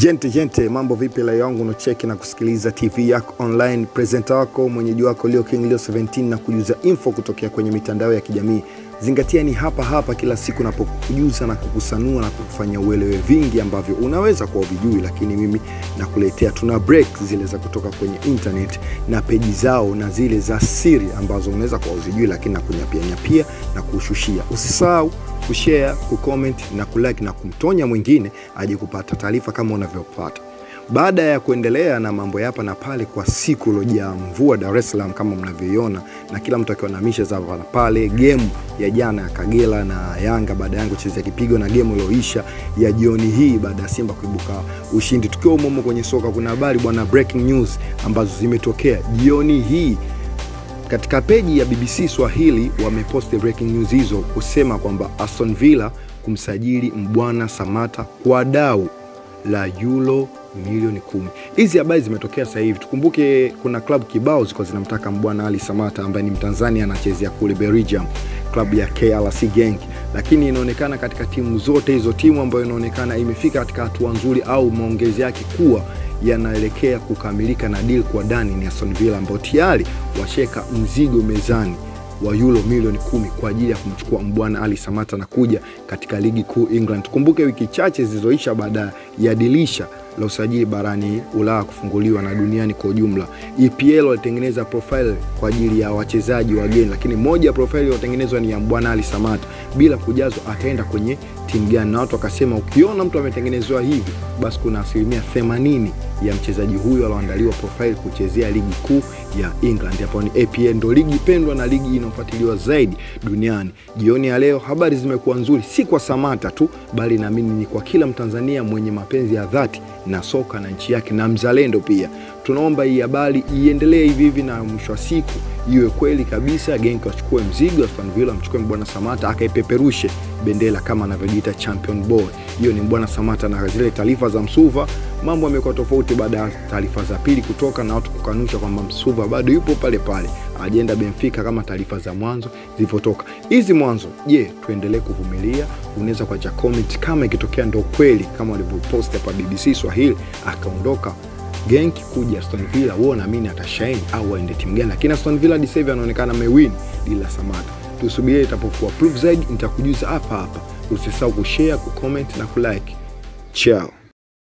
Jente jente, mambo vipi? La yangu unacheki na kusikiliza TV yako online, presenter wako mwenyeji wako Leo King Leo 17 na kujuza info kutokea kwenye mitandao ya kijamii. Zingatia ni hapa hapa kila siku napokujuza na kukusanua na kukufanya uelewe vingi ambavyo unaweza kuwa vijui, lakini mimi nakuletea, tuna break zile za kutoka kwenye internet na peji zao na zile za siri ambazo unaweza kuwa uzijui, lakini nakunyapianyapia na kushushia. Usisahau kushare, kucomment na kulike na kumtonya mwingine aje kupata taarifa kama unavyopata. Baada ya kuendelea na mambo ya hapa na pale kwa siku iliyojaa mvua Dar es Salaam kama mnavyoiona, na kila mtu akiwa na misha za hapa na pale, gemu ya jana ya Kagera na Yanga baada ya Yanga kuchezea kipigo na gemu iliyoisha ya jioni hii baada ya Simba kuibuka ushindi. Tukiwa umomo kwenye soka, kuna habari bwana, breaking news ambazo zimetokea jioni hii katika peji ya BBC Swahili wameposti breaking news hizo kusema kwamba Aston Villa kumsajili Mbwana Samata kwa dau la yulo milioni kumi. Hizi habari zimetokea sasa hivi. Tukumbuke kuna klabu kibao zilikuwa zinamtaka Mbwana Ali Samata ambaye ni Mtanzania anachezea kule Belgium, klabu ya KRC Genk, lakini inaonekana katika timu zote hizo, timu ambayo inaonekana imefika katika hatua nzuri au maongezi yake kuwa yanaelekea kukamilika na deal kwa Dani ni Aston Villa ambao tayari washeka mzigo mezani wa euro milioni kumi kwa ajili ya kumchukua Mbwana Ali Samata na kuja katika ligi kuu England. Tukumbuke wiki chache zilizoisha baada ya dirisha la usajili barani Ulaya kufunguliwa na duniani kwa ujumla, EPL walitengeneza profile kwa ajili ya wachezaji wageni, lakini moja ya profile iliyotengenezwa ni ya Mbwana Ali Samata bila kujazwa ataenda kwenye timu gani, na watu wakasema ukiona mtu ametengenezewa hivi, basi kuna asilimia 80 ya mchezaji huyo alioandaliwa profile kuchezea ligi kuu ya England. Hapo ni APL, ndo ligi pendwa na ligi inayofuatiliwa zaidi duniani. Jioni ya leo habari zimekuwa nzuri, si kwa Samata tu, bali naamini ni kwa kila Mtanzania mwenye mapenzi ya dhati na soka na nchi yake na mzalendo pia. Tunaomba hii habari iendelee hivi hivi, na mwisho wa siku iwe kweli kabisa, Genk wachukue mzigo, Aston Villa mchukue Mbwana Samata akaipeperushe bendera kama anavyojiita champion boy. Hiyo ni Mbwana Samata. Na zile taarifa za Msuva, mambo yamekuwa tofauti baada ya taarifa za pili kutoka na watu kukanusha kwamba Msuva bado yupo pale pale, ajenda Benfica kama taarifa za mwanzo zilivyotoka. Hizi mwanzo, je, tuendelee kuvumilia? Unaweza kuacha comment kama ikitokea ndo kweli kama walivyoposti hapa BBC Swahili, akaondoka Genk kuja Aston Villa, wewe unaamini atashaini au aende timu gani? Lakini Aston Villa hadi sasa hivi anaonekana amewin bila Samata. Tusubirie itapokuwa proof zaidi, nitakujuza hapa hapa. Usisahau kushare, kucomment na kulike. Ciao.